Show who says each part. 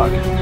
Speaker 1: bucket.